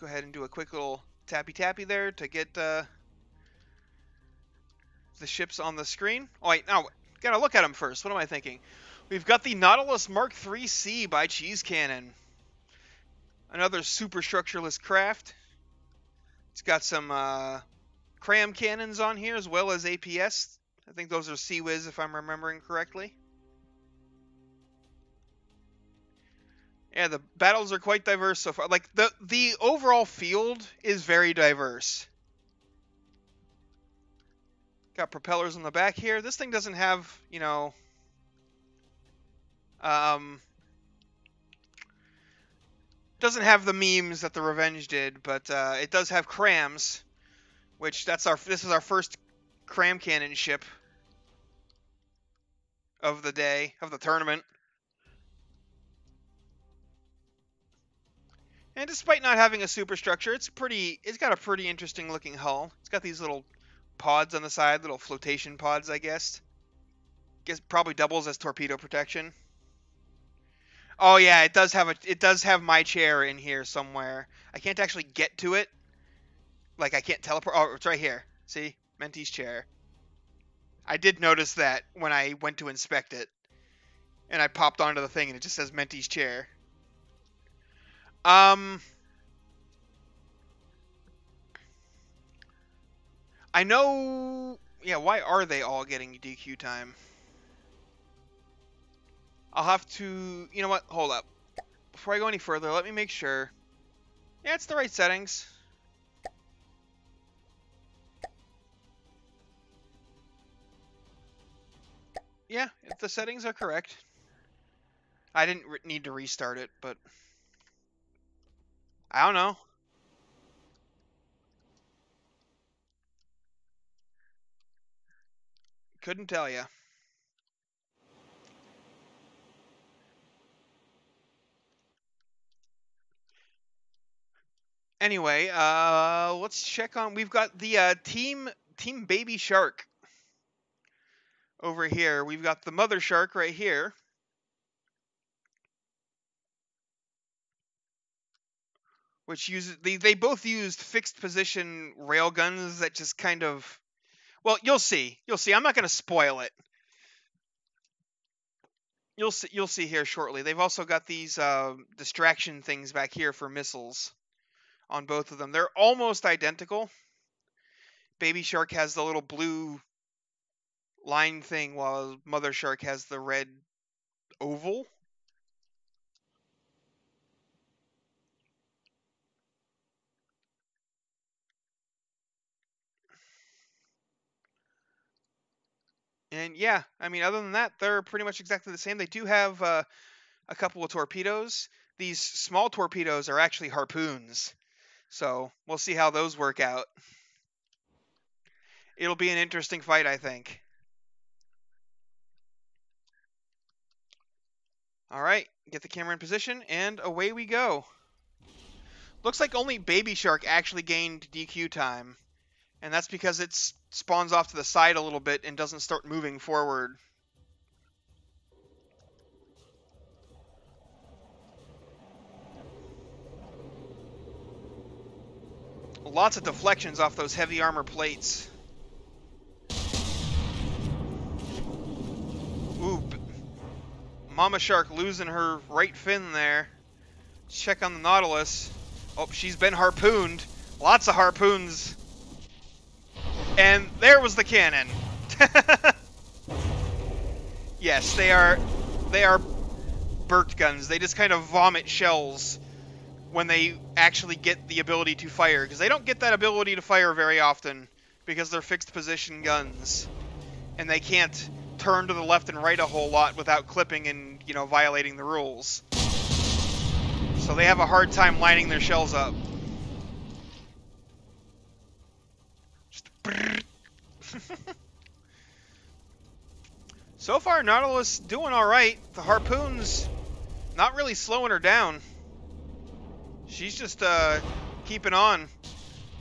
go ahead and do a quick little tappy tappy there to get uh, the ships on the screen. Oh wait, now gotta look at them first. What am I thinking? We've got the Nautilus Mark III C by Cheese Cannon. Another super structureless craft. It's got some uh, cram cannons on here as well as APS. I think those are CIWS if I'm remembering correctly. Yeah, the battles are quite diverse so far. Like the the overall field is very diverse. Got propellers on the back here. This thing doesn't have, you know, um, doesn't have the memes that the Revenge did, but uh, it does have crams, which that's our this is our first cram cannon ship of the day of the tournament. And despite not having a superstructure, it's pretty. It's got a pretty interesting looking hull. It's got these little pods on the side, little flotation pods, I guess. Guess probably doubles as torpedo protection. Oh yeah, it does have a. It does have my chair in here somewhere. I can't actually get to it. Like I can't teleport. Oh, it's right here. See, Menti's chair. I did notice that when I went to inspect it, and I popped onto the thing, and it just says Menti's chair. Um, I know. Yeah, why are they all getting DQ time? I'll have to. You know what? Hold up. Before I go any further, let me make sure. Yeah, it's the right settings. Yeah, if the settings are correct. I didn't need to restart it, but. I don't know. Couldn't tell you. Anyway, uh, let's check on. We've got the uh, team team baby shark over here. We've got the mother shark right here. Which uses they, they both used fixed position rail guns that just kind of well you'll see you'll see i'm not going to spoil it. You'll see you'll see here shortly they've also got these uh, distraction things back here for missiles on both of them they're almost identical. Baby shark has the little blue line thing while mother shark has the red oval And yeah, I mean, other than that, they're pretty much exactly the same. They do have uh, a couple of torpedoes. These small torpedoes are actually harpoons. So we'll see how those work out. It'll be an interesting fight, I think. All right, get the camera in position, and away we go. Looks like only Baby Shark actually gained DQ time. And that's because it spawns off to the side a little bit and doesn't start moving forward. Lots of deflections off those heavy armor plates. Ooh, Mama Shark losing her right fin there. Check on the Nautilus. Oh, she's been harpooned. Lots of harpoons and there was the cannon. yes, they are they are burnt guns. They just kind of vomit shells when they actually get the ability to fire because they don't get that ability to fire very often because they're fixed position guns and they can't turn to the left and right a whole lot without clipping and, you know, violating the rules. So they have a hard time lining their shells up. So far, Nautilus doing all right. The harpoon's not really slowing her down. She's just uh, keeping on.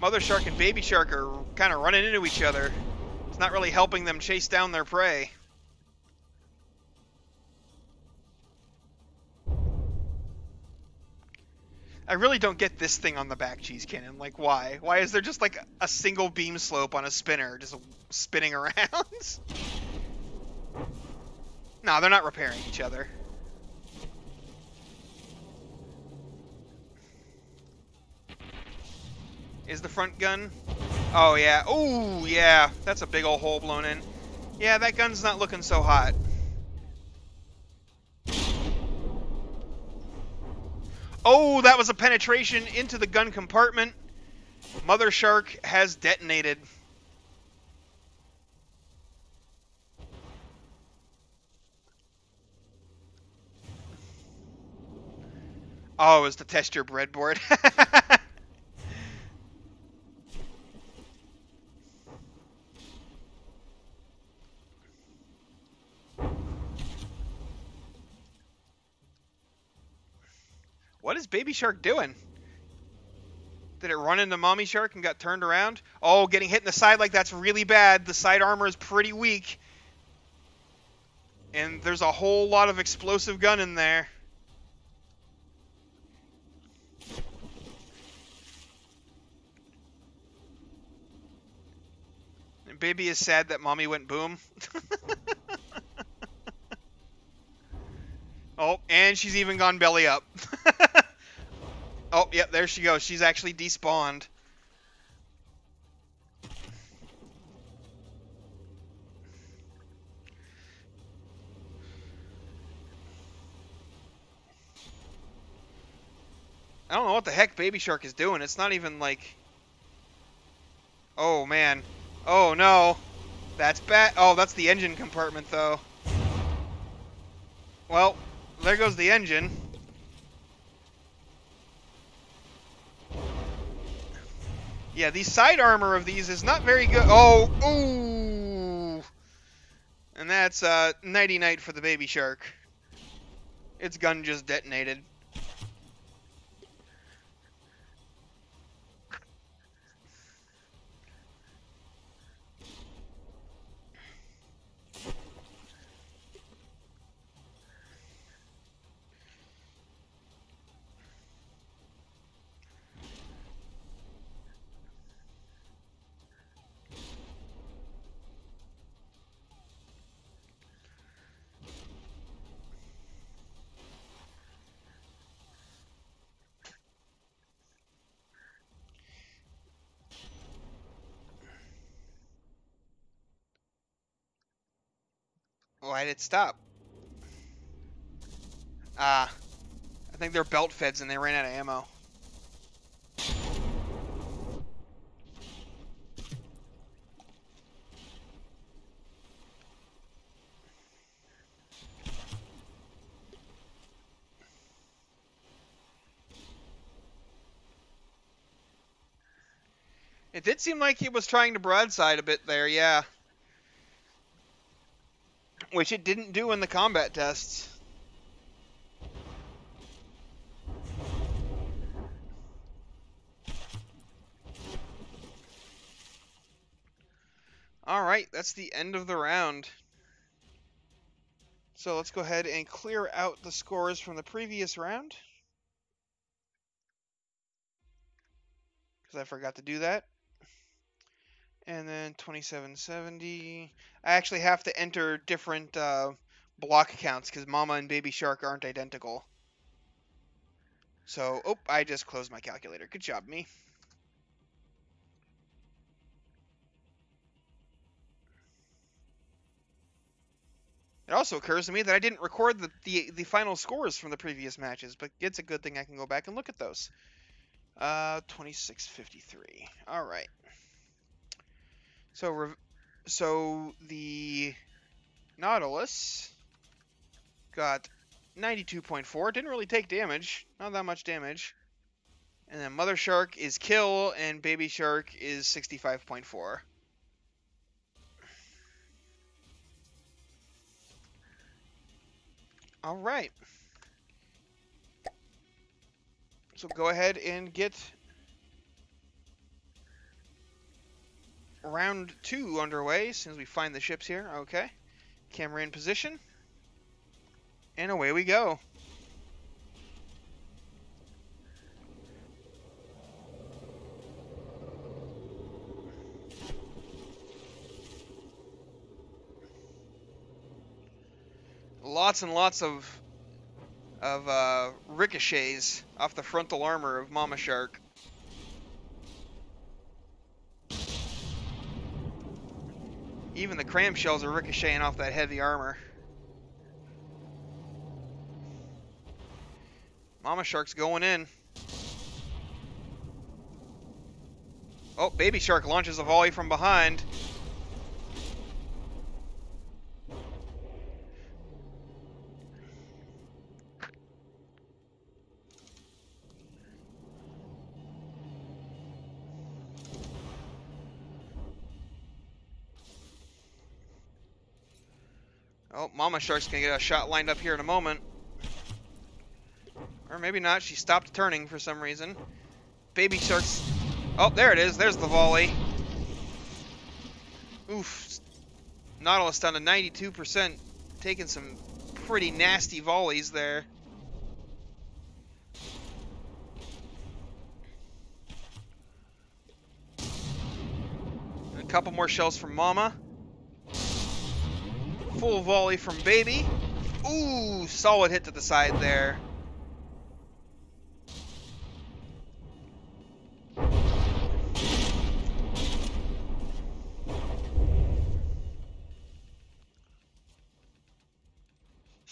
Mother shark and baby shark are kind of running into each other. It's not really helping them chase down their prey. I really don't get this thing on the back cheese cannon. Like, why? Why is there just like a single beam slope on a spinner just spinning around? no, they're not repairing each other. Is the front gun? Oh, yeah. Oh, yeah. That's a big old hole blown in. Yeah, that gun's not looking so hot. Oh, that was a penetration into the gun compartment. Mother Shark has detonated. Oh, it was to test your breadboard. What is Baby Shark doing? Did it run into Mommy Shark and got turned around? Oh, getting hit in the side like that's really bad. The side armor is pretty weak. And there's a whole lot of explosive gun in there. And Baby is sad that Mommy went boom. oh, and she's even gone belly up. Oh, yep, there she goes. She's actually despawned. I don't know what the heck Baby Shark is doing. It's not even like... Oh, man. Oh, no. That's bad. Oh, that's the engine compartment, though. Well, there goes the engine. Yeah, the side armor of these is not very good. Oh, ooh. And that's uh, nighty night for the baby shark. Its gun just detonated. Why did it stop? Ah. I think they're belt feds and they ran out of ammo. It did seem like he was trying to broadside a bit there, yeah. Which it didn't do in the combat tests. Alright, that's the end of the round. So let's go ahead and clear out the scores from the previous round. Because I forgot to do that and then 2770. I actually have to enter different uh, block counts because Mama and Baby Shark aren't identical. So, oh, I just closed my calculator. Good job, me. It also occurs to me that I didn't record the, the, the final scores from the previous matches, but it's a good thing I can go back and look at those. Uh, 2653. All right. So, so the Nautilus got 92.4. Didn't really take damage. Not that much damage. And then Mother Shark is kill, and Baby Shark is 65.4. All right. So go ahead and get round two underway as soon as we find the ships here. Okay. Camera in position. And away we go. Lots and lots of of uh, ricochets off the frontal armor of Mama Shark. Even the cram shells are ricocheting off that heavy armor. Mama Shark's going in. Oh, Baby Shark launches a volley from behind. Mama Shark's gonna get a shot lined up here in a moment. Or maybe not. She stopped turning for some reason. Baby Shark's... Oh, there it is. There's the volley. Oof. Nautilus down to 92%. Taking some pretty nasty volleys there. A couple more shells from Mama. Full volley from Baby. Ooh, solid hit to the side there.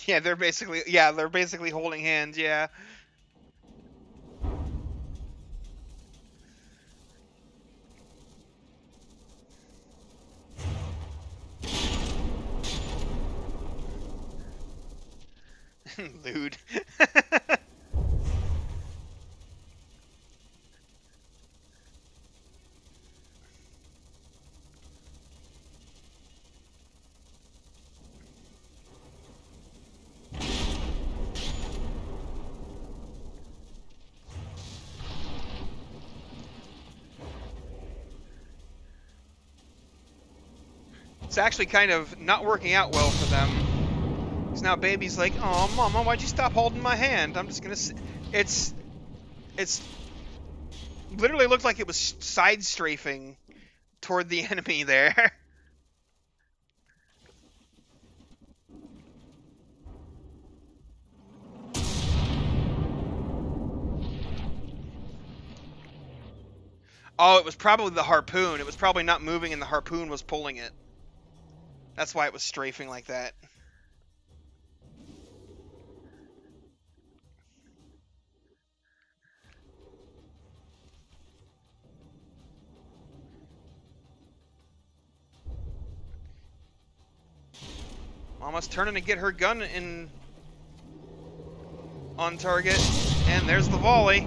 Yeah, they're basically yeah, they're basically holding hands, yeah. Lewd. it's actually kind of not working out well for them. Because now baby's like, oh, mama, why'd you stop holding my hand? I'm just gonna. It's, it's literally looked like it was side strafing toward the enemy there. Oh, it was probably the harpoon. It was probably not moving and the harpoon was pulling it. That's why it was strafing like that. Mama's turning to get her gun in on target, and there's the volley.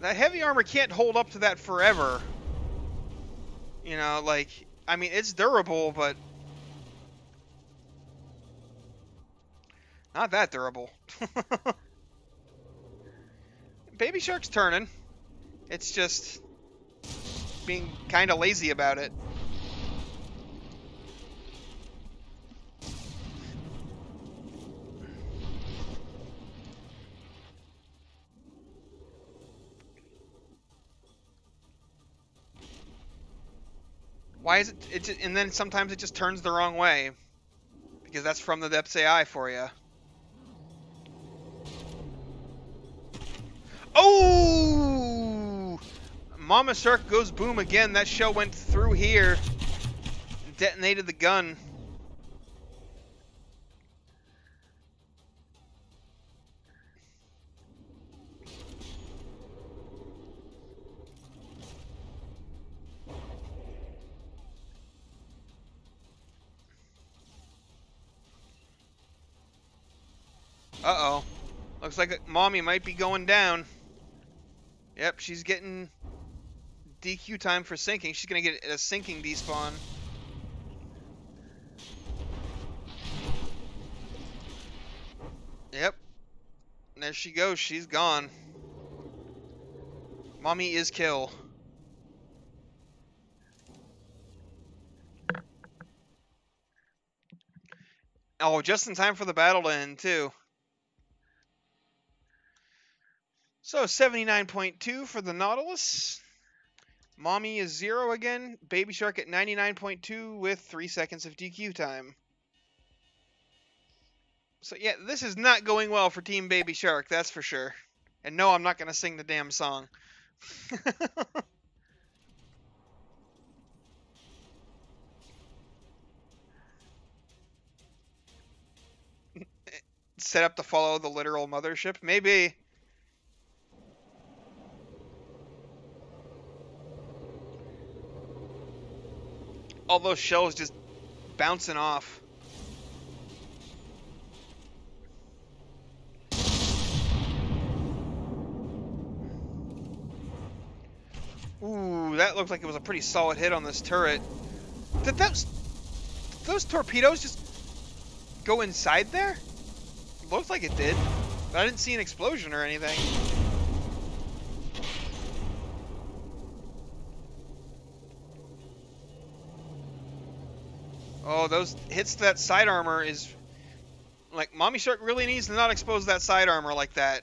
that heavy armor can't hold up to that forever. You know, like, I mean, it's durable, but not that durable. Baby Shark's turning. It's just being kind of lazy about it. Why is it, it and then sometimes it just turns the wrong way. Because that's from the depths AI for you. Mama Shark goes boom again. That shell went through here. Detonated the gun. Uh-oh. Looks like Mommy might be going down. Yep, she's getting DQ time for sinking. She's going to get a sinking despawn. Yep. there she goes. She's gone. Mommy is kill. Oh, just in time for the battle to end, too. So 79.2 for the Nautilus. Mommy is zero again. Baby Shark at 99.2 with three seconds of DQ time. So yeah, this is not going well for Team Baby Shark, that's for sure. And no, I'm not going to sing the damn song. Eh, set up to follow the literal mothership? Maybe. All those shells just bouncing off. Ooh, that looked like it was a pretty solid hit on this turret. Did those, those torpedoes just go inside there? It looked like it did, but I didn't see an explosion or anything. Those hits to that side armor is... Like, Mommy Shark really needs to not expose that side armor like that.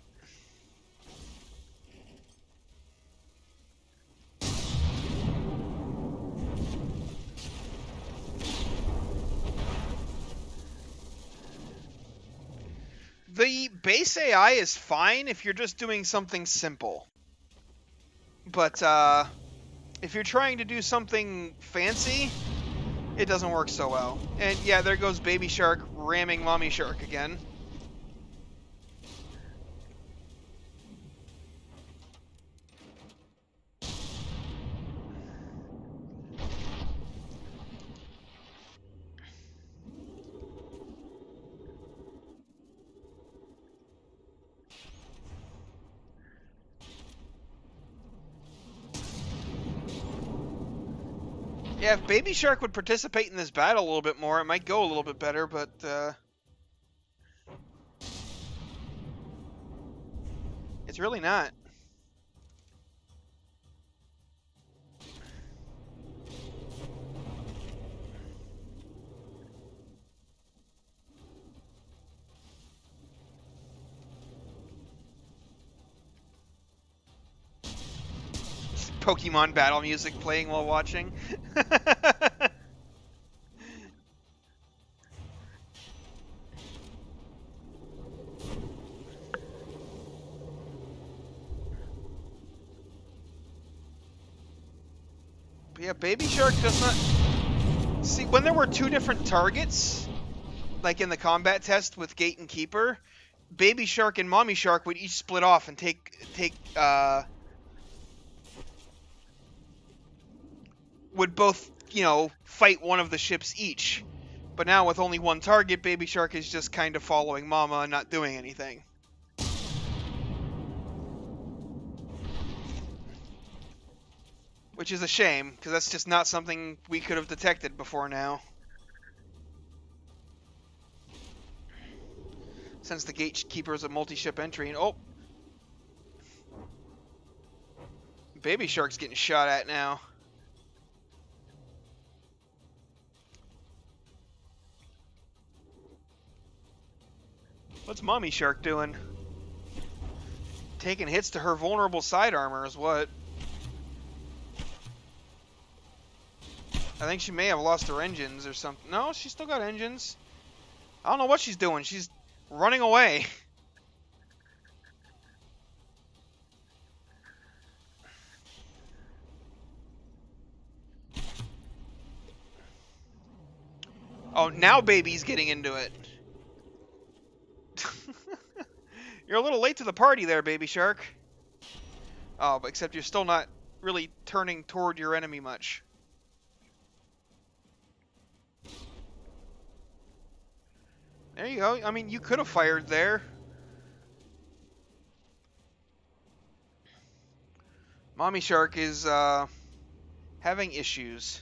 The base AI is fine if you're just doing something simple. But, uh, if you're trying to do something fancy, it doesn't work so well. And yeah, there goes Baby Shark ramming Mommy Shark again. Baby Shark would participate in this battle a little bit more, it might go a little bit better, but, uh... It's really not. Pokemon battle music playing while watching. yeah, Baby Shark does not... See, when there were two different targets, like in the combat test with Gate and Keeper, Baby Shark and Mommy Shark would each split off and take take uh, would both, you know, fight one of the ships each. But now with only one target, Baby Shark is just kind of following Mama and not doing anything. Which is a shame, because that's just not something we could have detected before now. Since the gatekeeper is a multi-ship entry, and oh! Baby Shark's getting shot at now. What's Mommy Shark doing? Taking hits to her vulnerable side armor is what. I think she may have lost her engines or something. No, she's still got engines. I don't know what she's doing. She's running away. Oh, now baby's getting into it. you're a little late to the party there, Baby Shark. Oh, except you're still not really turning toward your enemy much. There you go. I mean, you could have fired there. Mommy Shark is uh, having issues.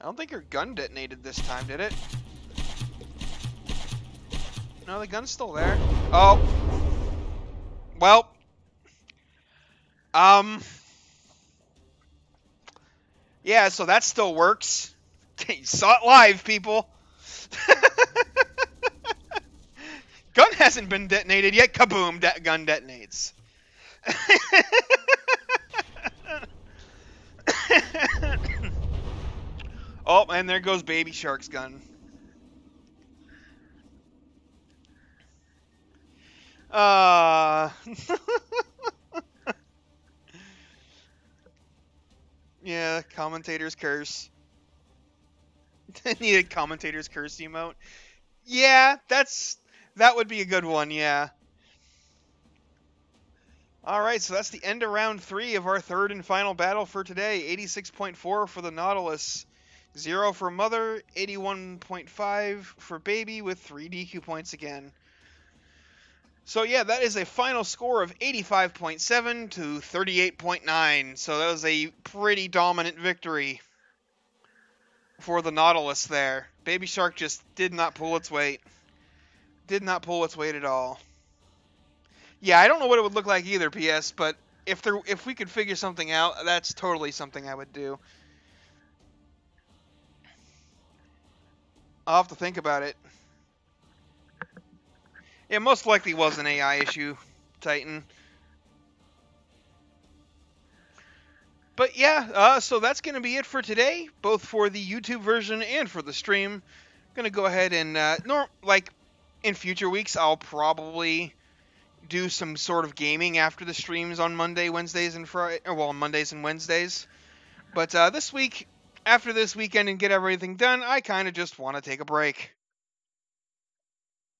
I don't think her gun detonated this time, did it? No, the gun's still there. Oh. Well. Um. Yeah, so that still works. you saw it live, people. gun hasn't been detonated yet. Kaboom! De- gun detonates. oh, and there goes Baby Shark's gun. Uh Yeah, commentator's curse. Needed commentator's curse emote. Yeah, that's that would be a good one, yeah. Alright, so that's the end of round three of our third and final battle for today. 86.4 for the Nautilus. Zero for Mother, 81.5 for Baby with three DQ points again. So yeah, that is a final score of 85.7 to 38.9. So that was a pretty dominant victory for the Nautilus there. Baby Shark just did not pull its weight. Did not pull its weight at all. Yeah, I don't know what it would look like either, PS, but if there if we could figure something out, that's totally something I would do. I'll have to think about it. It most likely was an AI issue, Titan. But yeah, uh, so that's going to be it for today, both for the YouTube version and for the stream. Going to go ahead and, uh, nor- like, in future weeks, I'll probably do some sort of gaming after the streams on Monday, Wednesdays, and Friday. Well, Mondays and Wednesdays. But uh, this week, after this weekend and get everything done, I kind of just want to take a break.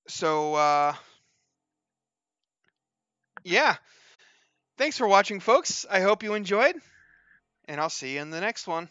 So, uh, yeah. Thanks for watching, folks. I hope you enjoyed, and I'll see you in the next one.